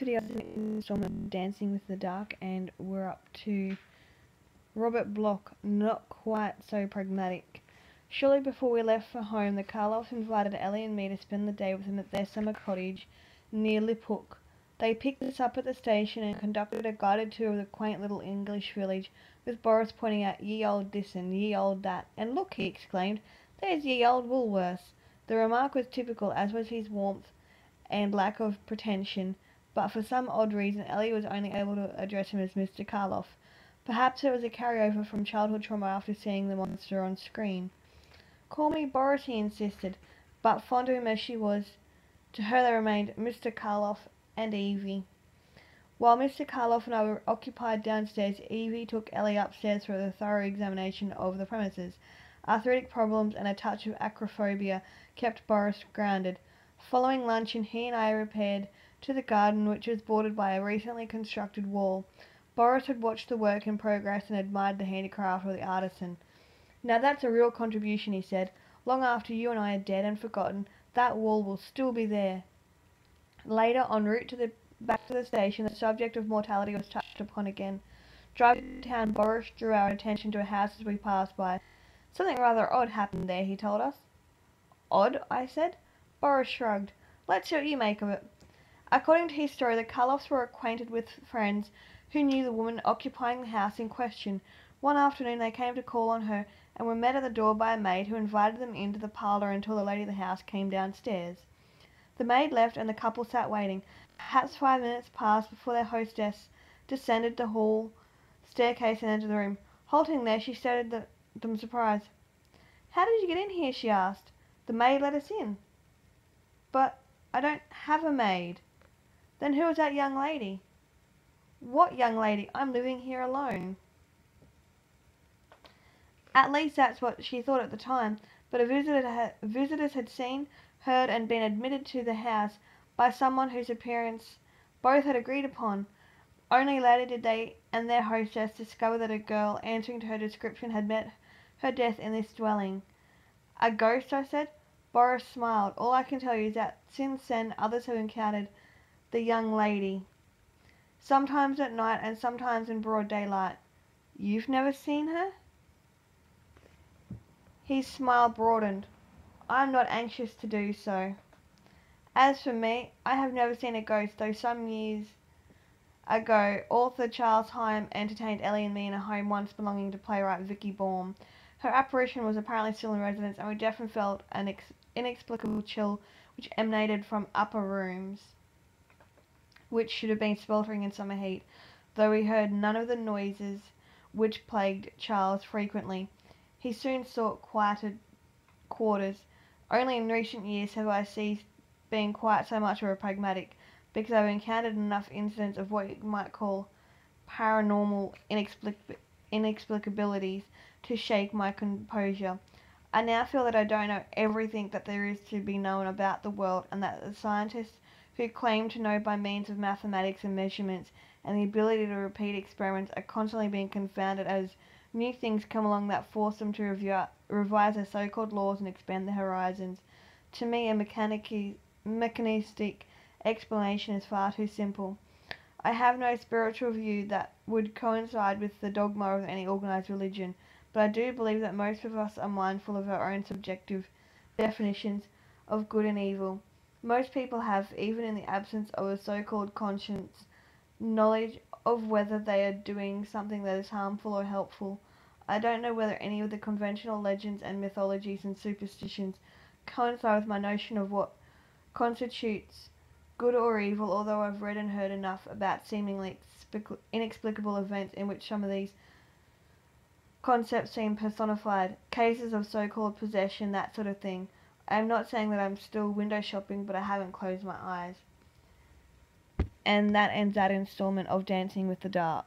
video is an installment Dancing with the Dark, and we're up to Robert Bloch, not quite so pragmatic. Shortly before we left for home, the Karloffs invited Ellie and me to spend the day with them at their summer cottage near Liphook. They picked us up at the station and conducted a guided tour of the quaint little English village, with Boris pointing out ye old this and ye old that. And look, he exclaimed, there's ye old Woolworths. The remark was typical, as was his warmth and lack of pretension, but for some odd reason Ellie was only able to address him as Mr. Karloff. Perhaps it was a carryover from childhood trauma after seeing the monster on screen. Call me Boris, he insisted, but fond of him as she was, to her they remained Mr. Karloff and Evie. While Mr. Karloff and I were occupied downstairs, Evie took Ellie upstairs for a thorough examination of the premises. Arthritic problems and a touch of acrophobia kept Boris grounded. Following luncheon, he and I repaired to the garden, which was bordered by a recently constructed wall. Boris had watched the work in progress and admired the handicraft of the artisan. Now that's a real contribution, he said. Long after you and I are dead and forgotten, that wall will still be there. Later, en route to the back to the station, the subject of mortality was touched upon again. Driving to town, Boris drew our attention to a house as we passed by. Something rather odd happened there, he told us. Odd? I said. Boris shrugged. Let's see what you make of it. According to his story, the Karloffs were acquainted with friends who knew the woman occupying the house in question. One afternoon they came to call on her and were met at the door by a maid who invited them into the parlour until the lady of the house came downstairs. The maid left and the couple sat waiting. Perhaps five minutes passed before their hostess descended the hall staircase and entered the room. Halting there, she stared at them surprised. How did you get in here? she asked. The maid let us in. But I don't have a maid. Then who is that young lady? What young lady? I'm living here alone. At least that's what she thought at the time, but a visitor visitors had seen, heard, and been admitted to the house by someone whose appearance both had agreed upon. Only later did they and their hostess discover that a girl answering to her description had met her death in this dwelling. A ghost, I said. Boris smiled. All I can tell you is that since then others have encountered the young lady. Sometimes at night and sometimes in broad daylight. You've never seen her? His smile broadened. I am not anxious to do so. As for me, I have never seen a ghost, though some years ago author Charles Higham entertained Ellie and me in a home once belonging to playwright Vicki Baum. Her apparition was apparently still in residence, and we definitely felt an inexplicable chill which emanated from upper rooms, which should have been sweltering in summer heat, though he heard none of the noises which plagued Charles frequently. He soon sought quieter quarters. Only in recent years have I ceased being quite so much of a pragmatic, because I've encountered enough incidents of what you might call paranormal inexplic inexplicabilities to shake my composure. I now feel that I don't know everything that there is to be known about the world, and that the scientists who claim to know by means of mathematics and measurements and the ability to repeat experiments are constantly being confounded as new things come along that force them to review, revise their so-called laws and expand their horizons. To me, a mechanistic explanation is far too simple. I have no spiritual view that would coincide with the dogma of any organized religion but I do believe that most of us are mindful of our own subjective definitions of good and evil. Most people have, even in the absence of a so-called conscience, knowledge of whether they are doing something that is harmful or helpful. I don't know whether any of the conventional legends and mythologies and superstitions coincide with my notion of what constitutes good or evil, although I've read and heard enough about seemingly inexplicable events in which some of these concepts seem personified, cases of so-called possession, that sort of thing. I am not saying that I'm still window shopping, but I haven't closed my eyes. And that ends that installment of Dancing with the Dark.